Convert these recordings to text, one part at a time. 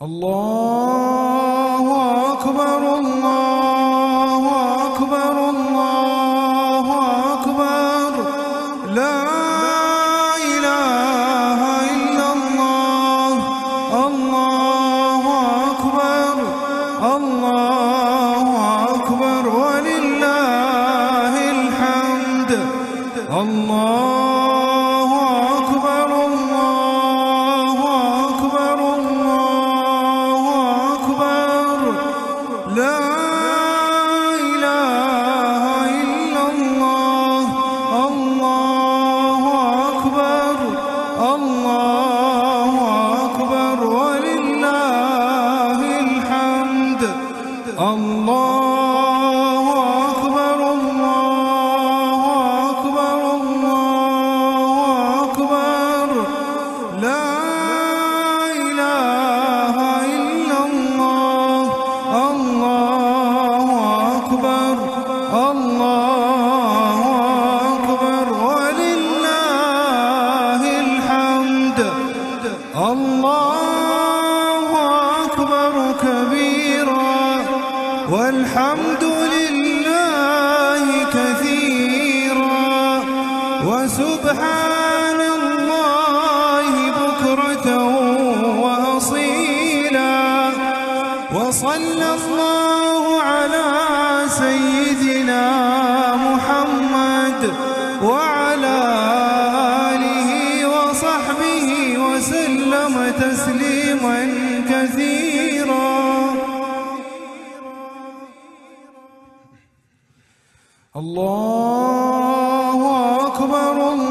Allah. وسبحان الله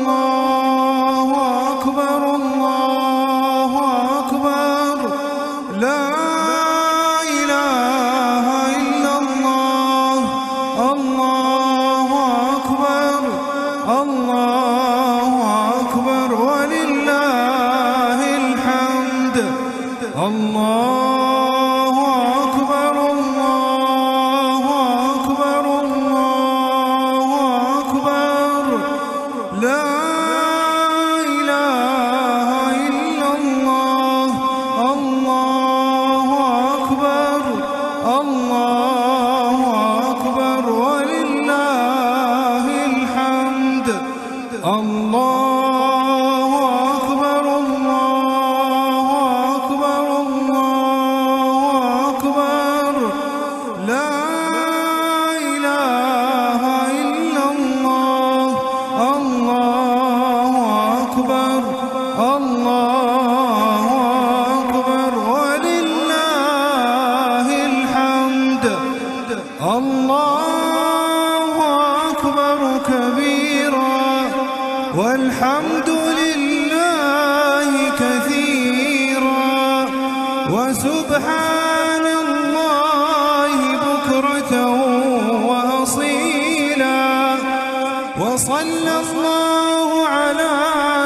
صلى الله على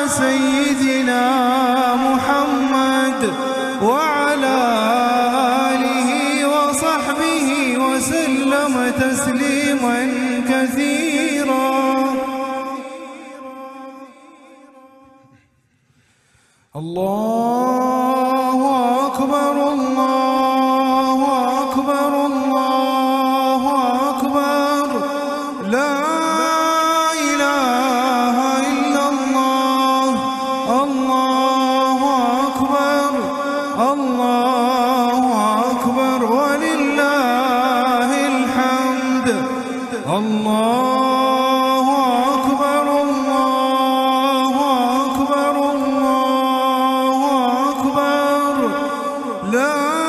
سيدنا محمد وعلى ما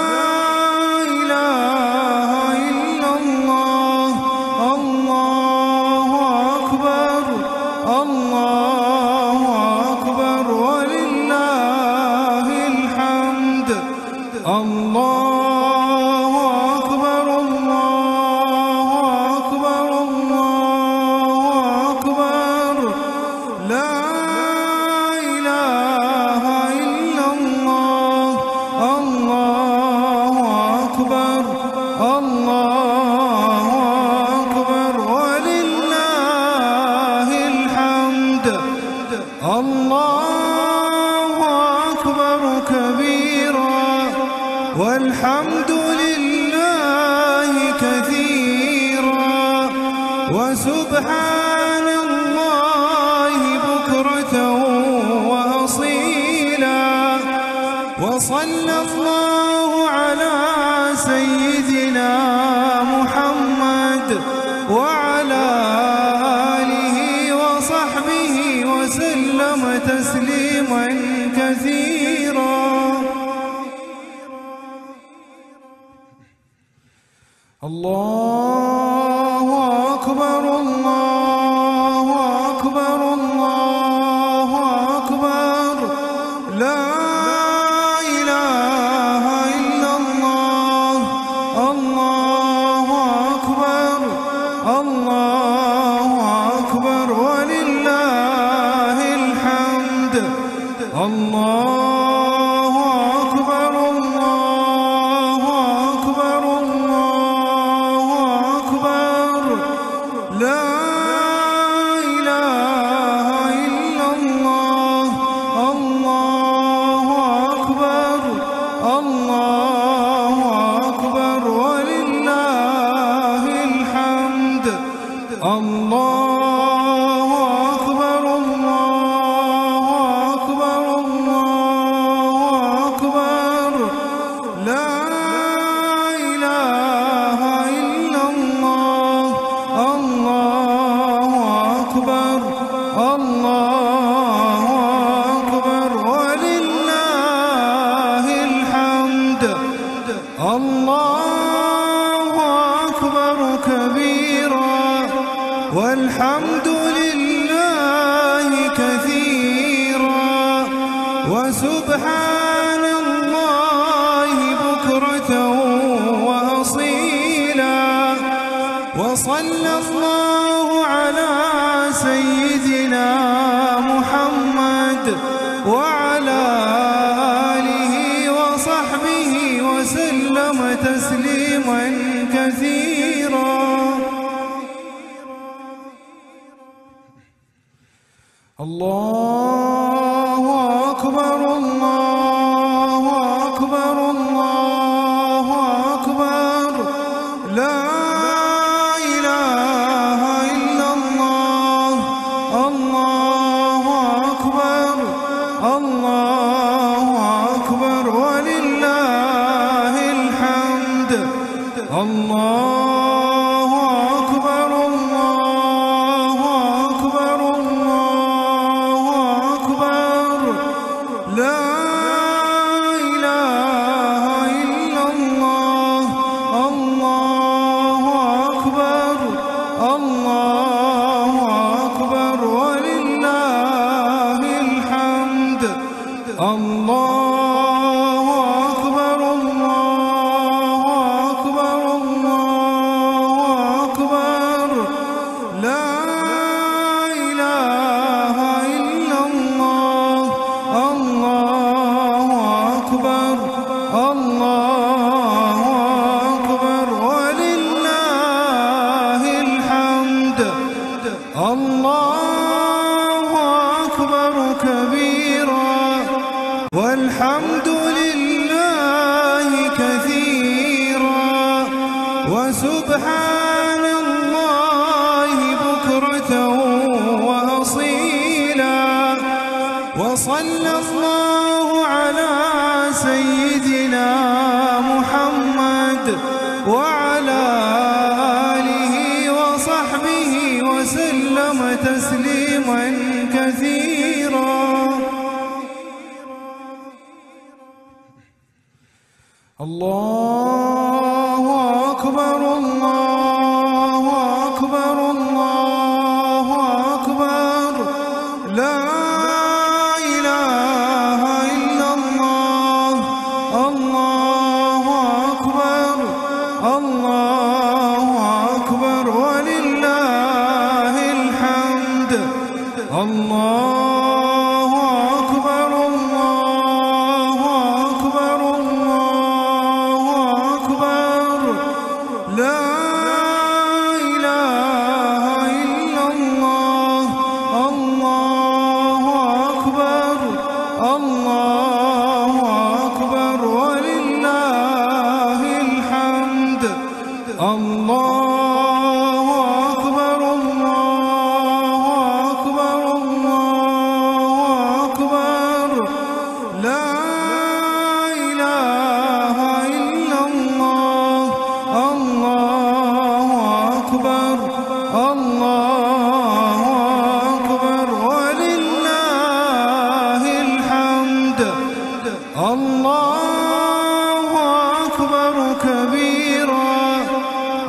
وصلى الله على سيدنا الله وعلى الله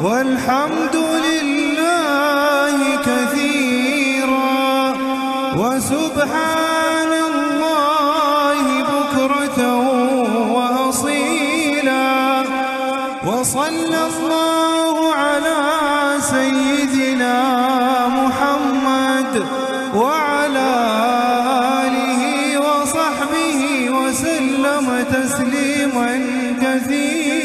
والحمد لله كثيرا وسبحان الله بكرة وأصيلا وصلى الله على سيدنا محمد وعلى آله وصحبه وسلم تسليما كثيرا.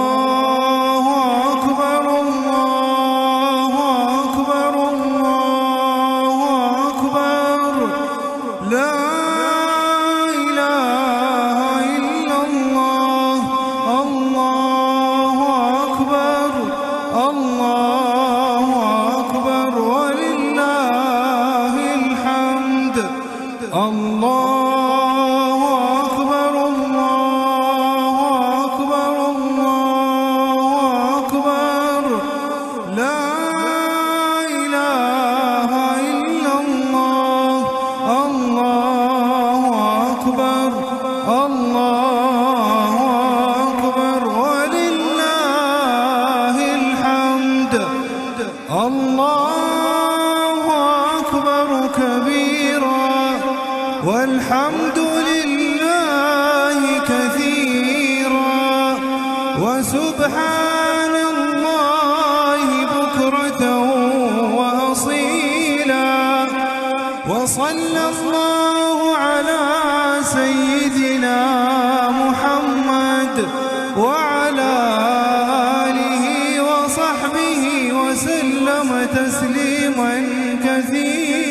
الله والحمد لله كثيرا وسبحان الله بكرة وأصيلا وصلى الله على سيدنا محمد وعلى آله وصحبه وسلم تسليما كثيرا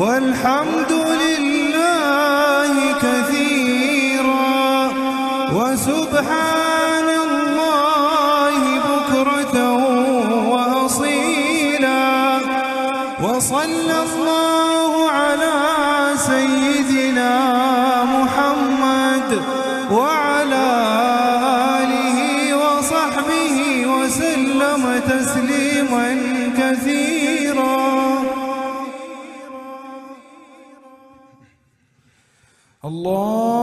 والحمد لله الله